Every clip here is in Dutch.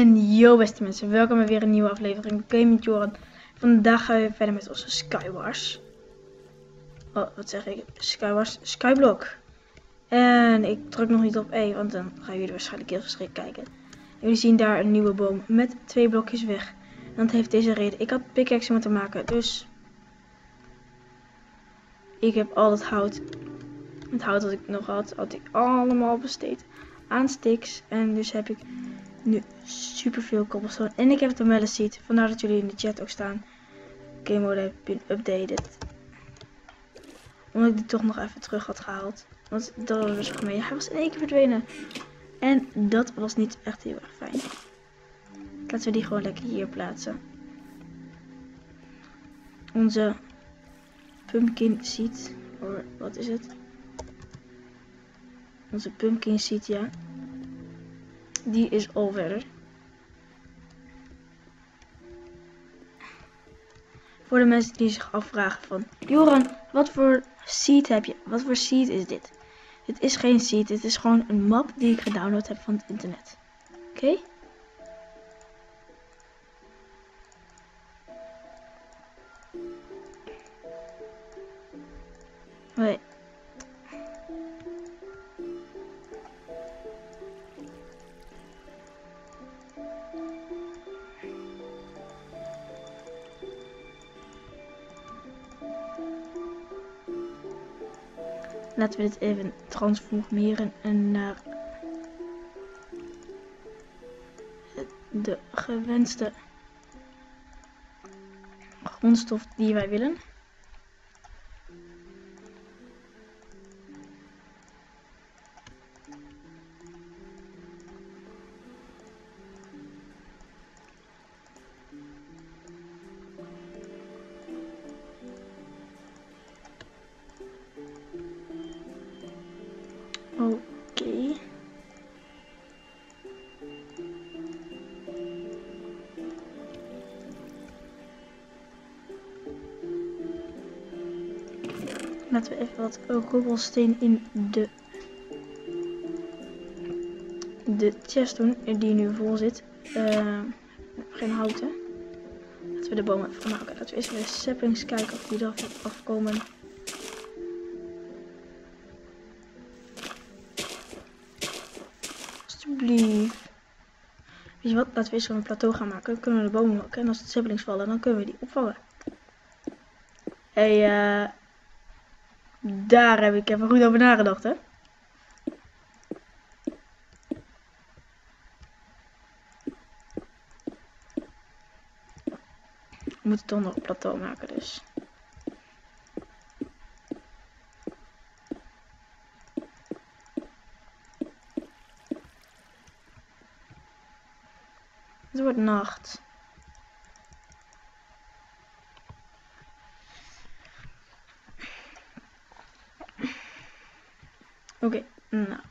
En yo beste mensen, welkom bij weer een nieuwe aflevering Game Joran. Vandaag gaan we verder met onze Skywars. Oh, wat zeg ik? Skywars, Skyblock. En ik druk nog niet op E, want dan gaan jullie waarschijnlijk heel geschikt kijken. En jullie zien daar een nieuwe boom met twee blokjes weg. En dat heeft deze reden. Ik had pickaxe moeten maken, dus... Ik heb al het hout, het hout dat ik nog had, had ik allemaal besteed aan sticks. En dus heb ik nu super veel cobblestone. En ik heb het melon seed. Vandaar dat jullie in de chat ook staan. Game mode heb been updated. Omdat ik die toch nog even terug had gehaald. Want dat was gemeen. Hij was in één keer verdwenen. En dat was niet echt heel erg fijn. Laten we die gewoon lekker hier plaatsen. Onze pumpkin seed. Of wat is het? Onze pumpkin seed, ja. Die is verder. Voor de mensen die zich afvragen van... Joran, wat voor seed heb je? Wat voor seed is dit? Dit is geen seed. Dit is gewoon een map die ik gedownload heb van het internet. Oké? Okay? Laten we dit even transformeren naar de gewenste grondstof die wij willen. Laten we even wat kobbelsteen in de, de chest doen, die nu vol zit. Uh, geen houten. Laten we de bomen even maken. Laten we eerst de saplings kijken of die er afkomen. Alsjeblieft. Weet je wat, laten we eerst een plateau gaan maken. Dan kunnen we de bomen maken. En als de saplings vallen, dan kunnen we die opvangen. Hey, uh, daar heb ik even goed over nagedacht, hè. We moeten toch nog een plateau maken, dus. Het wordt nacht. Okay, nou.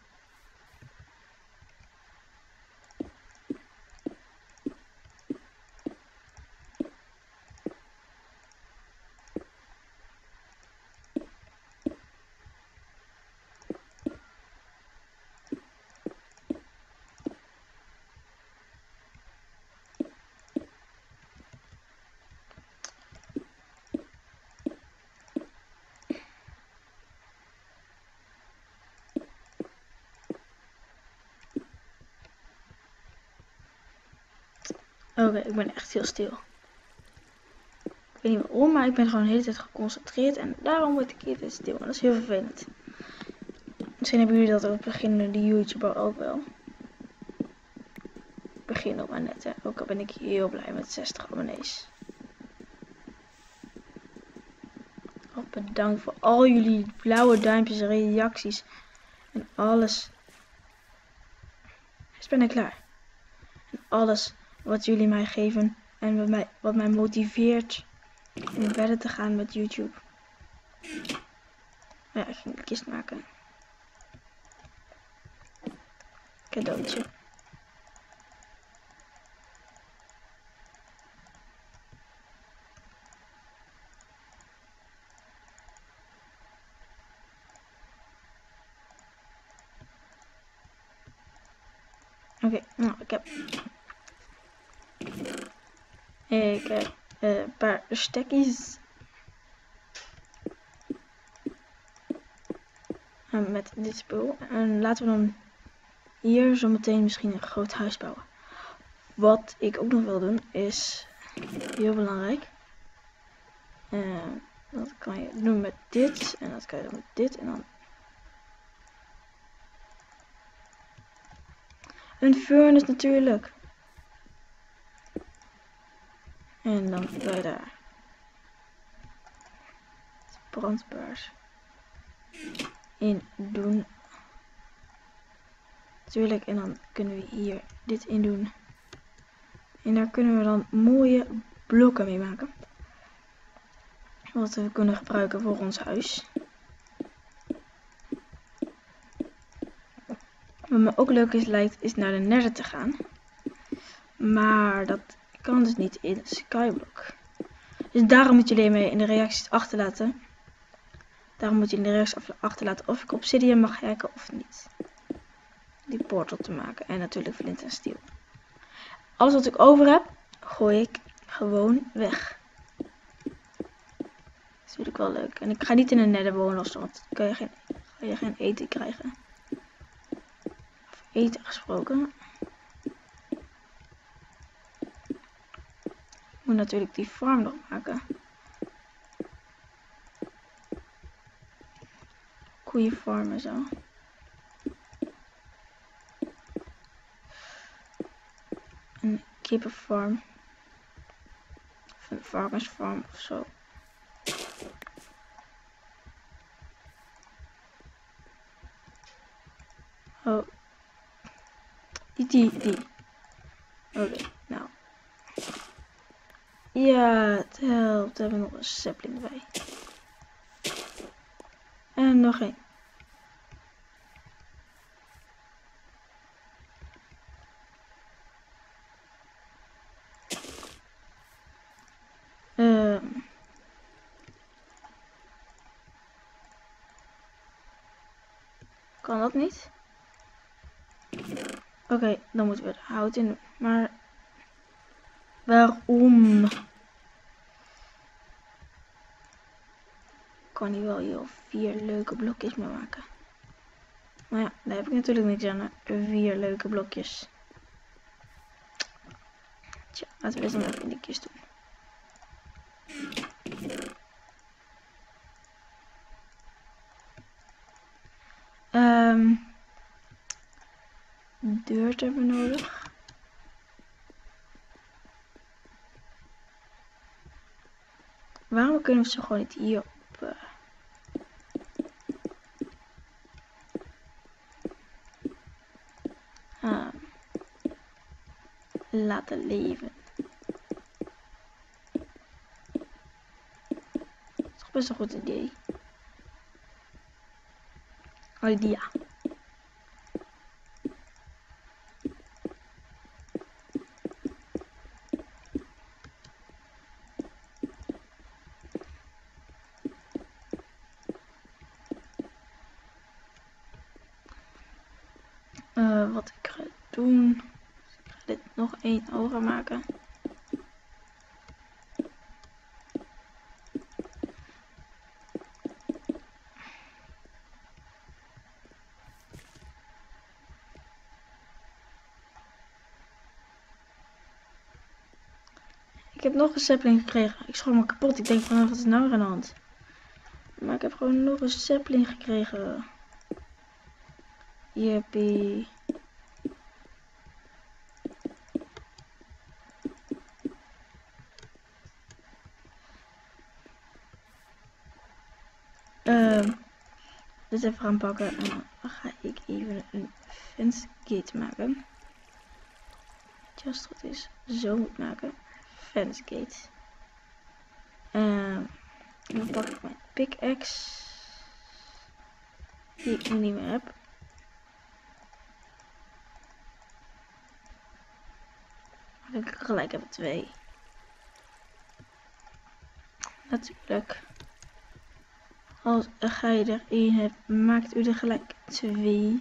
Oké, okay, ik ben echt heel stil. Ik weet niet waarom, maar ik ben gewoon de hele tijd geconcentreerd en daarom word ik hier stil. En dat is heel vervelend. Misschien hebben jullie dat ook beginnende YouTuber ook wel. Ik begin nog maar net, hè. Ook al ben ik heel blij met 60 abonnees. Oh, bedankt voor al jullie blauwe duimpjes, reacties en alles. Dus ben ik klaar. En alles wat jullie mij geven en wat mij, wat mij motiveert om verder te gaan met YouTube. Ja, ik ging een kist maken. Cadeautje. Oké, okay, nou ik heb Ik heb een paar stekjes. En met dit spul. En laten we dan hier zo meteen misschien een groot huis bouwen. Wat ik ook nog wil doen is heel belangrijk. Uh, dat kan je doen met dit. En dat kan je doen met dit. En dan een furnace natuurlijk. En dan daar brandbaars in doen. Natuurlijk, en dan kunnen we hier dit in doen. En daar kunnen we dan mooie blokken mee maken. Wat we kunnen gebruiken voor ons huis. Wat me ook leuk is, lijkt, is naar de nether te gaan. Maar dat kan dus niet in Skyblock. Dus daarom moet jullie mee in de reacties achterlaten. Daarom moet je in de reacties achterlaten of ik obsidian mag hacken of niet. Die portal te maken. En natuurlijk flint en steel. Alles wat ik over heb, gooi ik gewoon weg. Dat is natuurlijk wel leuk. En ik ga niet in een nether wonen of zo, want dan je geen, ga je geen eten krijgen. Of eten gesproken. Moet natuurlijk die farm nog maken. Koeienfarm en zo. een kippenfarm. Of een varkensfarm of zo. Oh. Die, die, die. Oké, nou. Ja, het helpt. We hebben nog een sapling erbij. En nog één. Kan dat niet? Oké, dan moeten we er hout in. Maar waarom? Kan hij wel hier vier leuke blokjes mee maken. Maar ja, daar heb ik natuurlijk niks aan. Vier leuke blokjes. Tja, laten we dan even in die kist doen. Um, hebben we nodig. Waarom kunnen we ze gewoon niet hier op uh, laten leven? Dat is toch best een goed idee. idea. Een ogen maken. Ik heb nog een sapling gekregen. Ik schrok me kapot. Ik denk van wat is nou aan hand? Maar ik heb gewoon nog een sapling gekregen. Jippie. Even gaan pakken en dan ga ik even een fence gate maken. Just wat is zo moet maken fence gate. Uh, dan pak ik mijn pickaxe. Die ik niet meer heb. Ik gelijk hebben twee. Natuurlijk. Als gij er één hebt, maakt u er gelijk twee.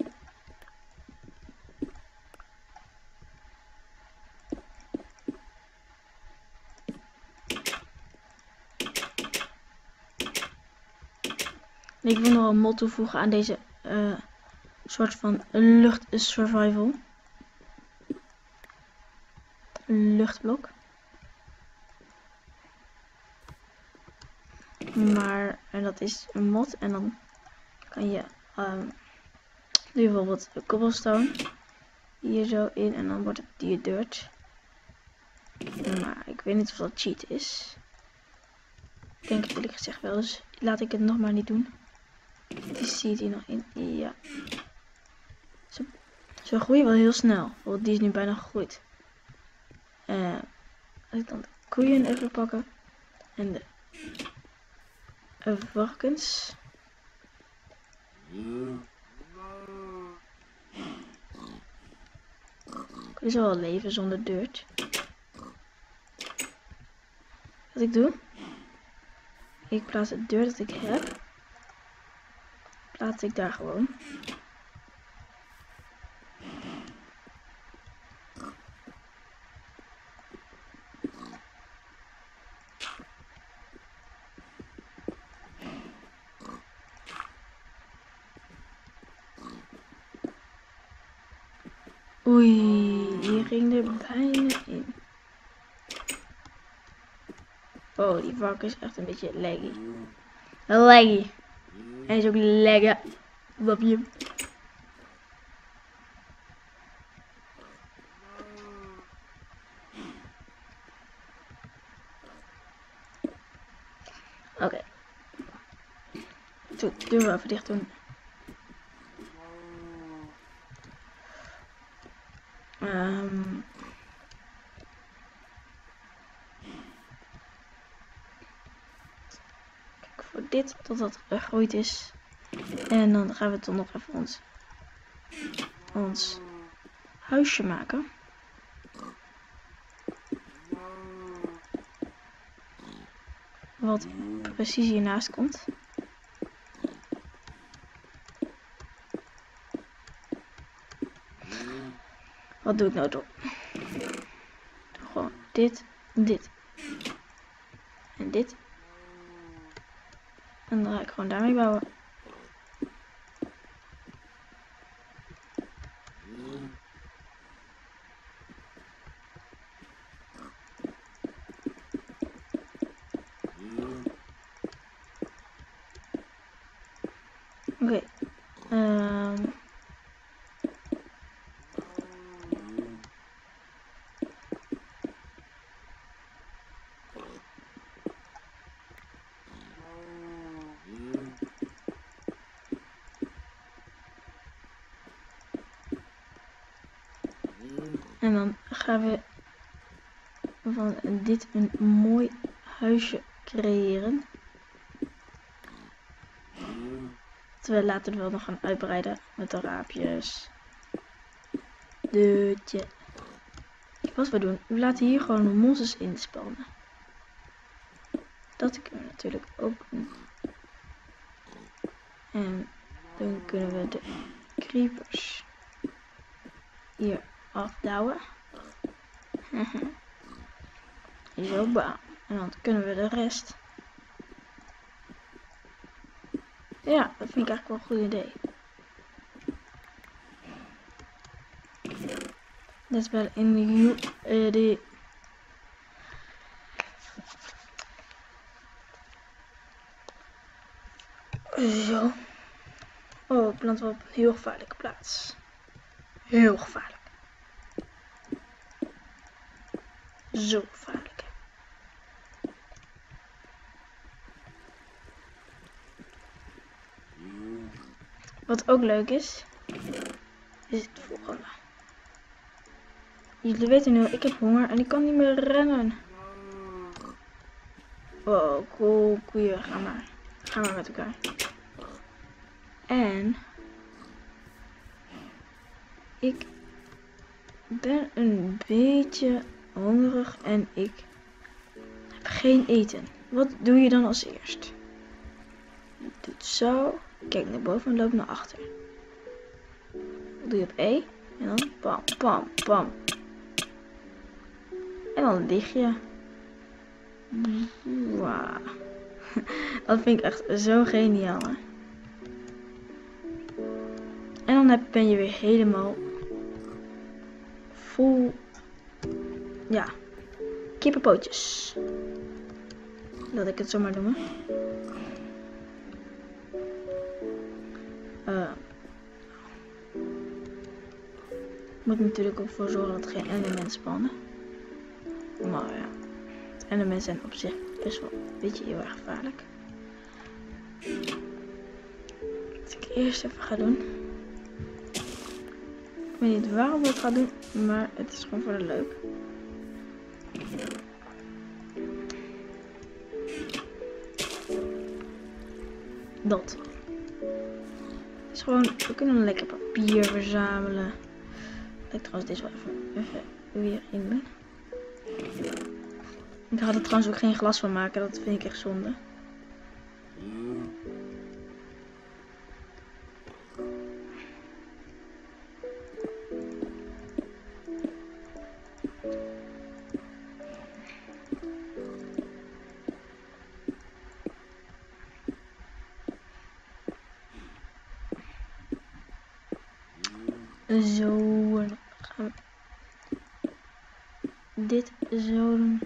Ik wil nog een mot toevoegen aan deze eh, soort van lucht survival. Luchtblok. Maar, en dat is een mod en dan kan je, um, doe je cobblestone hier zo in en dan wordt het die dirt. Maar ik weet niet of dat cheat is. Ik denk het eerlijk gezegd wel, dus laat ik het nog maar niet doen. Die ziet hier nog in. Ja. Ze, groeien wel heel snel. Want die is nu bijna gegroeid. Uh, als ik dan de koeien even pakken. En de varkens. Kunnen ze wel leven zonder dirt. Wat ik doe. Ik plaats het deur dat ik heb. Plaats ik daar gewoon. Oei, hier ging er bijna in. Oh, die varken is echt een beetje laggy. Laggy. Hij is ook leggen. Wat je. Oké. Okay. Zo, deur even dicht doen. Um, dit totdat het gegroeid is. En dan gaan we toch nog even ons, ons huisje maken. Wat precies hiernaast komt. Wat doe ik nou toch? Gewoon dit, dit. En dit en dan ga ik gewoon daarmee bouwen. Oké. Okay. Um, En dan gaan we van dit een mooi huisje creëren. Terwijl we later wel nog gaan uitbreiden met de raapjes. Deurtje. Wat we doen, we laten hier gewoon monsters inspannen. Dat kunnen we natuurlijk ook doen. En dan kunnen we de creepers hier afdouwen. Zo bam. En dan kunnen we de rest. Ja, dat vind ik eigenlijk wel een goed idee. Dat is wel in de, uh, Zo. Oh, ik wel op een heel gevaarlijke plaats. Heel gevaarlijk. Zo gevaarlijk. Wat ook leuk is, is het volgende. Jullie weten nu, ik heb honger en ik kan niet meer rennen. Wow, cool, koeien, ga maar. Ga maar met elkaar. En ik ben een beetje hongerig en ik heb geen eten. Wat doe je dan als eerst? Je doet zo. Kijk naar boven en loop naar achter. Doe je op E. En dan pam, pam, pam. En dan lig je. Wow. Dat vind ik echt zo geniaal. Hè? dan heb, ben je weer helemaal vol, ja, kippenpootjes. Laat ik het zo maar noemen. Uh, moet natuurlijk ook voor zorgen dat geen elementen spannen. Maar ja, elementen zijn op zich best wel een beetje heel erg gevaarlijk. Wat ik eerst even ga doen. Ik weet niet waarom ik het ga doen, maar het is gewoon voor de leuk. Dat. Het is gewoon, we kunnen lekker papier verzamelen. Ik trouwens deze wel even, weer in. Ik ga er trouwens ook geen glas van maken, dat vind ik echt zonde. Zo. Gaan dit zo doen.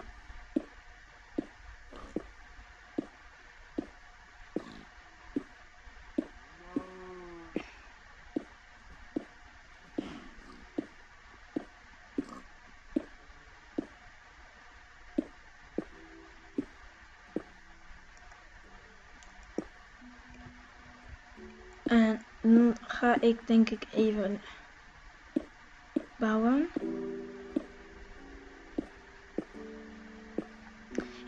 En dan ga ik denk ik even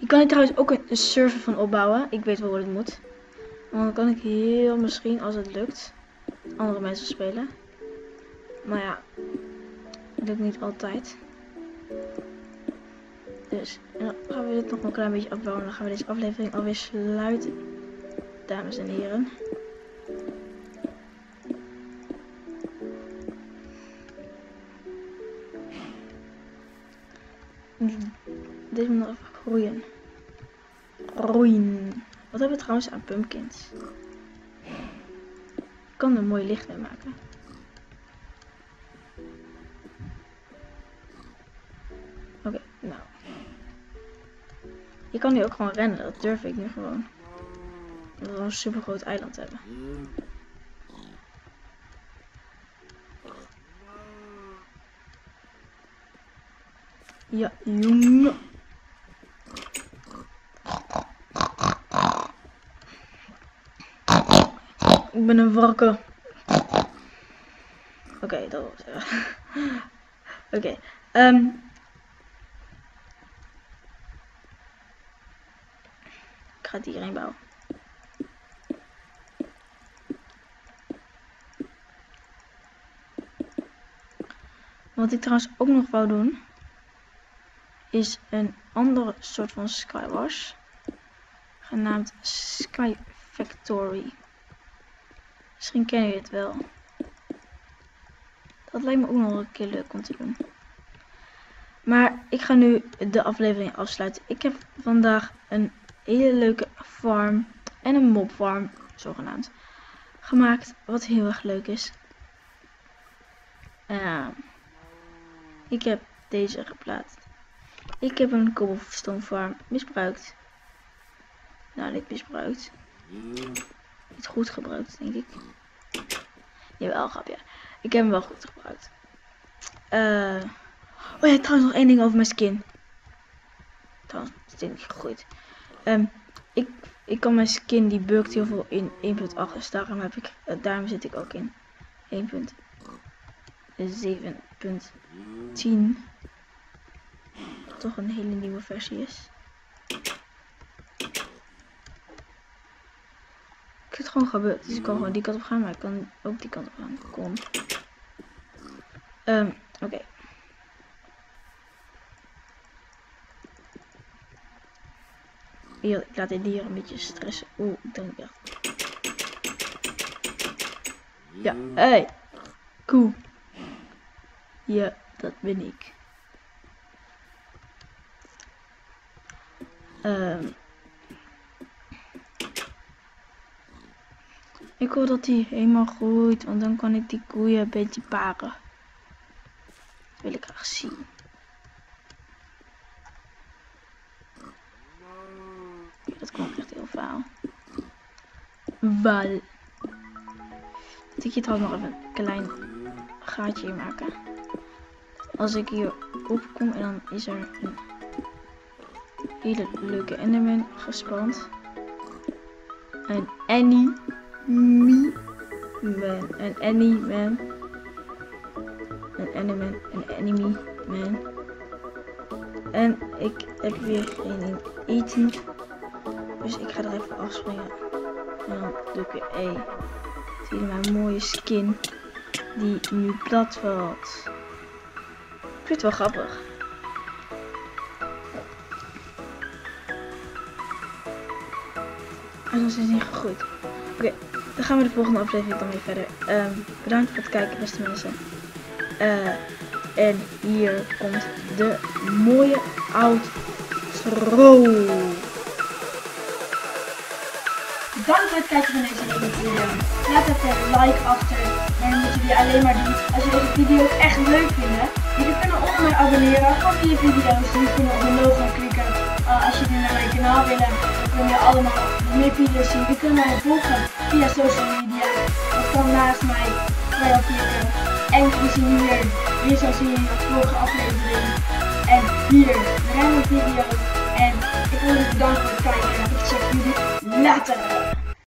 Je kan hier trouwens ook een server van opbouwen. Ik weet wel hoe het moet. Dan kan ik heel misschien, als het lukt, andere mensen spelen. Maar ja, dat lukt niet altijd. Dus, dan gaan we dit nog een klein beetje afbouwen. Dan gaan we deze aflevering alweer sluiten. Dames en heren. Trouwens aan pumpkins? Ik kan er mooi licht mee maken. Oké, nou. Je kan nu ook gewoon rennen, dat durf ik nu gewoon. Omdat we een super groot eiland hebben. Ja, jongen. Ik ben een varken. Oké, dat was. Oké. Um, ik ga het hierheen bouwen. Wat ik trouwens ook nog wou doen is een andere soort van Skywash. Genaamd Sky Factory. Misschien ken je het wel. Dat lijkt me ook nog een keer leuk om te doen. Maar ik ga nu de aflevering afsluiten. Ik heb vandaag een hele leuke farm en een mob farm, zogenaamd, gemaakt. Wat heel erg leuk is. Uh, ik heb deze geplaatst. Ik heb een cobblestone farm misbruikt. Nou, niet misbruikt. Goed gebruikt, denk ik. Jawel, grapje. Ik heb hem wel goed gebruikt. Uh, oh ja, trouwens nog één ding over mijn skin. Trouwens, het is niet gegooid. Um, ik, ik kan mijn skin, die bukt heel veel in 1.8. Dus daarom, heb ik, uh, daarom zit ik ook in 1.7.10 toch een hele nieuwe versie is. Ik het gewoon gebeurd. Dus ik kan gewoon die kant op gaan, maar ik kan ook die kant op gaan. Kom. Um, Oké. Okay. ik laat dit dier een beetje stressen. Oeh, ik denk ja. Ja, hey. Koe. Ja, dat ben ik. Um, Ik wil dat die helemaal groeit, want dan kan ik die koeien een beetje paren. Dat wil ik graag zien. Dat kwam echt heel vaal. Wel. Dat ik hier trouwens nog even een klein gaatje in maken. Als ik hier opkom en dan is er een hele leuke enderman gespand. Een Annie me man. Een Annie man. Een Annie Een enemy man. En ik heb weer geen eten. Dus ik ga er even afspringen. En dan doe ik weer E. Zie je mijn mooie skin. Die nu plat valt. Ik vind het wel grappig. En dan is het niet gegroeid. Oké, dan gaan we de volgende aflevering dan weer verder. Um, bedankt voor het kijken, beste mensen. Uh, en hier komt de mooie outro. Bedankt voor het kijken van deze video. Laat even een like achter. En dan moeten jullie alleen maar doen als je deze video echt leuk vinden. Jullie kunnen onder mij abonneren van je video's. Jullie kunnen op de logo klikken uh, als jullie naar mijn kanaal willen. Dan kun je allemaal meer video's zien. Je kunt mij volgen via social media. Dat kan naast mij wel klikken. En we zien hier, hier zo zie je de vorige aflevering. En hier de video's. En ik wil jullie bedanken voor het kijken. En ik zeg jullie later.